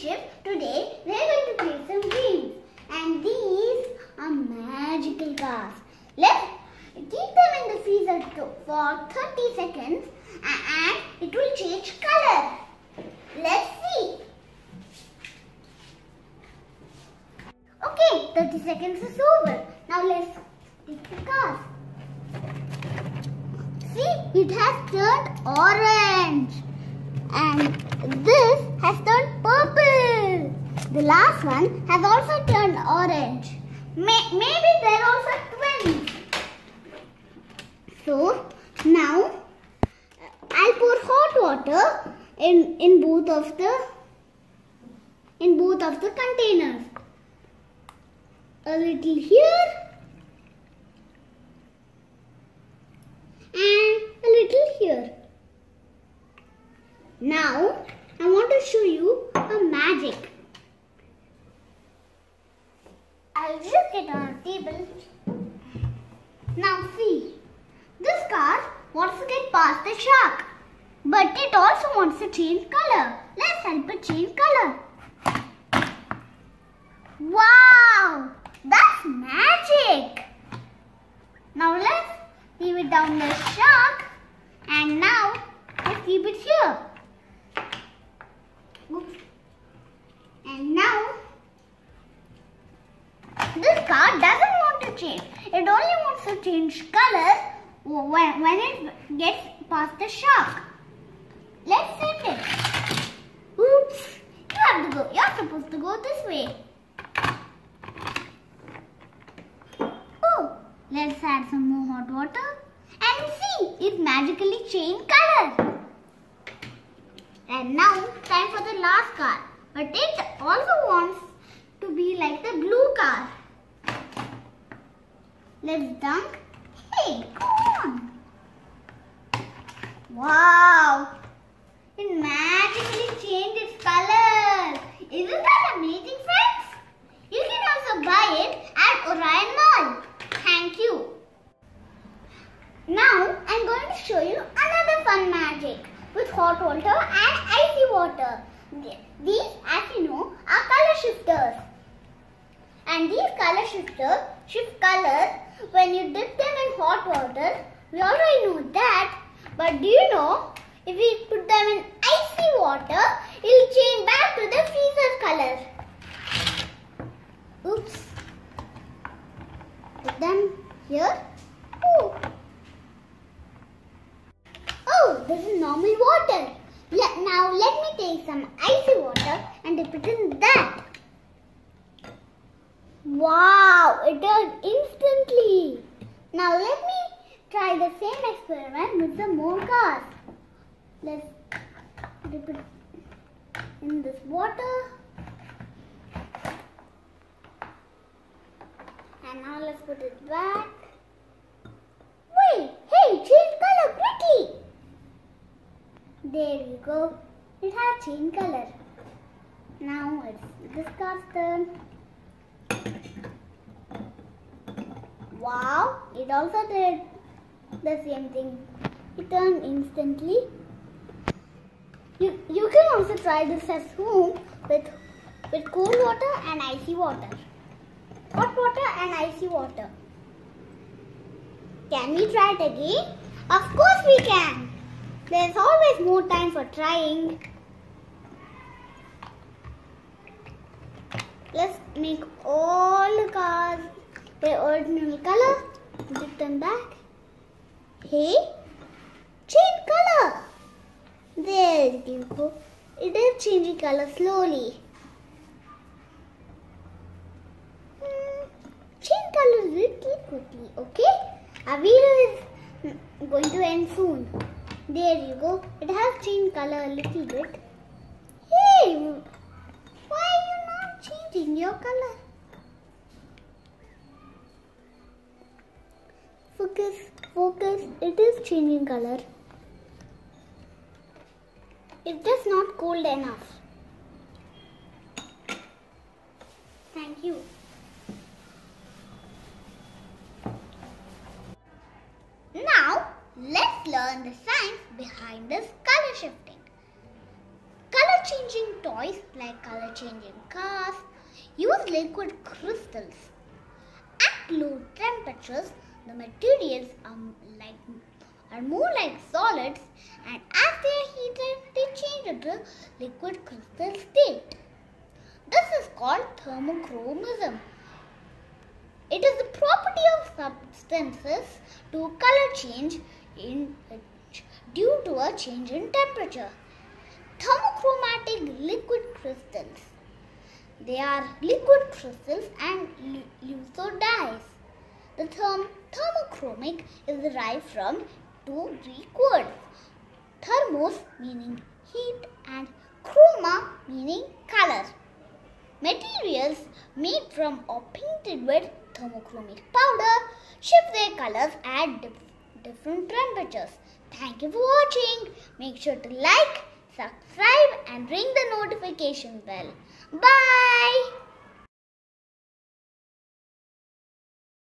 today we are going to play some games. And these are magical cars. Let's keep them in the freezer for 30 seconds and it will change color. Let's see. Okay, 30 seconds is over. Now let's take the cars. See, it has turned orange. And this has turned purple. The last one has also turned orange. May- maybe they're also twins. So, now uh, I'll pour hot water in, in both of the in both of the containers. A little here and a little here. Now, I want to show you a magic. I'll just get on a table. Now see, this car wants to get past the shark. But it also wants to change color. Let's help it change color. Wow! That's magic! Now let's leave it down the shark. And now, let's keep it here. Oops. And now, this car doesn't want to change. It only wants to change color when, when it gets past the shark. Let's send it. Oops. You have to go. You're supposed to go this way. Oh, let's add some more hot water. And see, it magically changed color. And now, time for the last car. But it also wants to be like the blue car. Let's dunk. Hey, come on. Wow. It magically changed its color. Isn't that amazing, friends? You can also buy it at Orion Mall. Thank you. Now, I'm going to show you another fun magic with hot water and icy water. These, as you know, are color shifters. And these color shifters shift color when you dip them in hot water. We already know that. But do you know, if we put them in icy water, it will change back to the freezer color. Oops. Put them here. Oh. Oh, this is normal water. Now let me take some icy water and dip it in that. Wow, it turned instantly. Now let me try the same experiment with the more cars. Let's dip it in this water. And now let's put it back. Wait, hey, change color quickly. There you go. It has changed color. Now it's this car's turn. Wow, it also did the same thing. It turned instantly. You, you can also try this at home with, with cold water and icy water. Hot water and icy water. Can we try it again? Of course we can. There's always more time for trying. Let's make all the cars their ordinary color. Them back. Hey, change color. There you go. It is changing color slowly. Hmm, change color little quickly, okay? Our video is going to end soon. There you go. It has changed color a little bit. Hey, why are you not changing your color? Focus, focus. It is changing color. It's just not cold enough. Thank you. Now, let's learn the science behind this color shifting. Color changing toys like color changing cars use liquid crystals. At low temperatures, the materials are like are more like solids and as they are heated they change into liquid crystal state. This is called thermochromism. It is the property of substances to color change in due to a change in temperature. Thermochromatic liquid crystals. They are liquid crystals and litho dyes. The term thermochromic is derived from two Greek words. Thermos meaning heat and chroma meaning color. Materials made from or painted with thermochromic powder shift their colors at dif different temperatures. Thank you for watching. Make sure to like, subscribe and ring the notification bell. Bye.